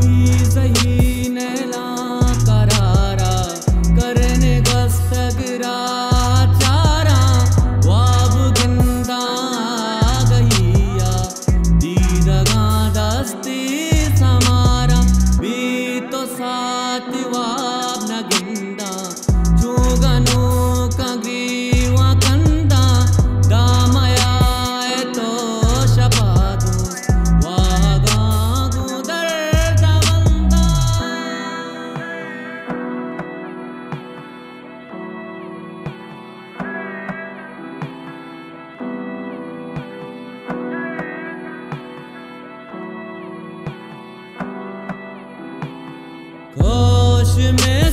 你在一却没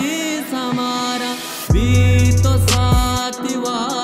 देश हमारा भी तो साथ वाला